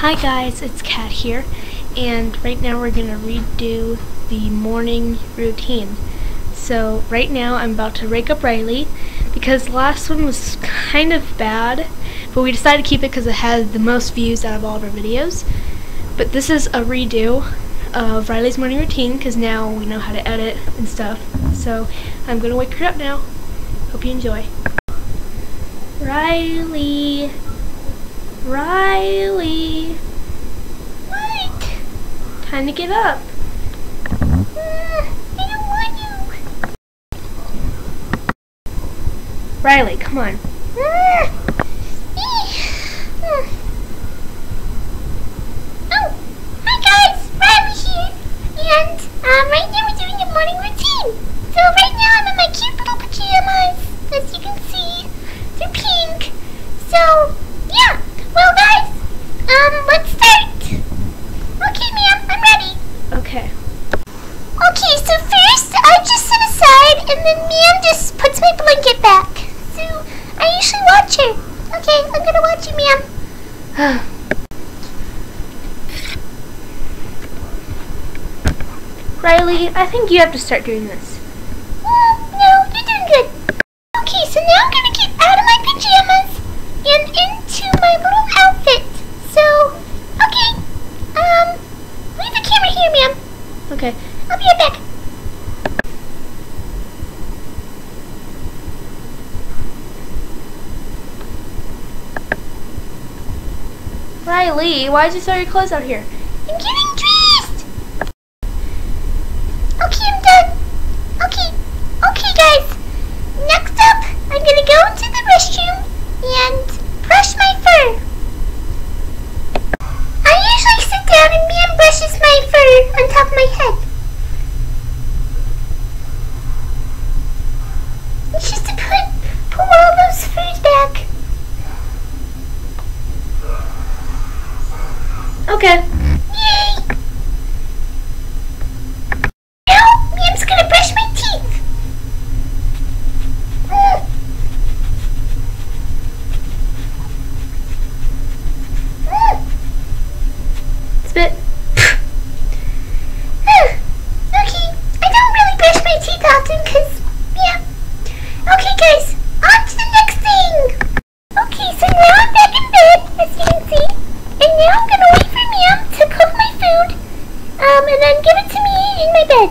Hi guys, it's Kat here, and right now we're going to redo the morning routine. So right now I'm about to wake up Riley, because last one was kind of bad, but we decided to keep it because it had the most views out of all of our videos. But this is a redo of Riley's morning routine, because now we know how to edit and stuff. So I'm going to wake her up now. Hope you enjoy. Riley. Riley. What? Time to get up. Uh, I don't want to. Riley, come on. Uh, uh. Oh, hi guys, Riley here. And um, right now we're doing a morning routine. So right now I'm in my cute little pajamas. As you can see, they're pink. So, yeah. Well guys, um, let's start. Okay, ma'am, I'm ready. Okay. Okay, so first I just sit aside and then ma'am just puts my blanket back. So I usually watch her. Okay, I'm gonna watch you, ma'am. Riley, I think you have to start doing this. Mm, no, you're doing good. Okay, so now I'm gonna get out of my pajamas and into my little outfit. So, okay, um, leave the camera here, ma'am. Okay. I'll be right back. Riley, why did you throw your clothes out here? I'm getting dressed. Okay, I'm done. Okay, okay, guys. Next up, I'm gonna go into the restroom and brush my fur. I usually sit down and man brushes my fur on top of my head. It's just to put pull all those furs back. Okay. Yay! Now, Mim's gonna brush my teeth. Mm. Mm. Spit. okay, I don't really brush my teeth often because, yeah. Okay, guys, on to the next thing. Okay, so now I'm back in bed, as you can see. And now I'm gonna wait for Ma'am to cook my food, um, and then give it to me in my bed.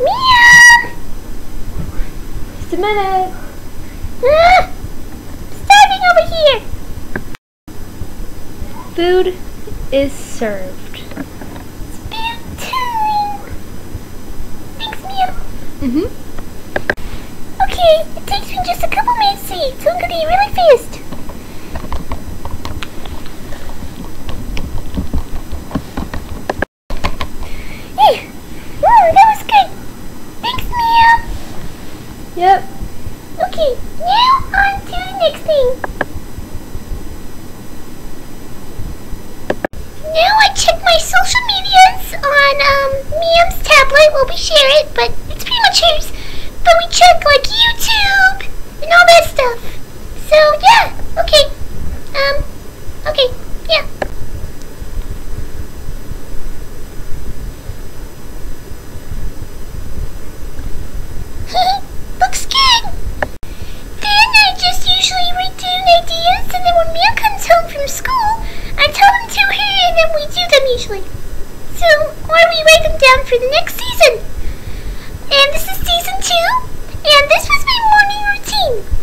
Meow! Just a minute. Ah! Starving over here! Food is served. Spare time! Thanks, Meow. Mm-hmm. Okay, it takes me just a couple minutes to eat, so I'm gonna eat really fast. Hey! Ooh, that was good! Thanks, Meow! Yep. Okay, now on to the next thing. Now I check my social medias on um, Miam's tablet. Well, we share it, but it's pretty much hers. But we check like YouTube and all that stuff. So yeah, okay. Um, okay, yeah. Looks good. Then I just usually write down ideas, and then when Mia comes home from school, I tell them to her, and them usually. So, or we write them down for the next season. And this is season two, and this was my morning routine.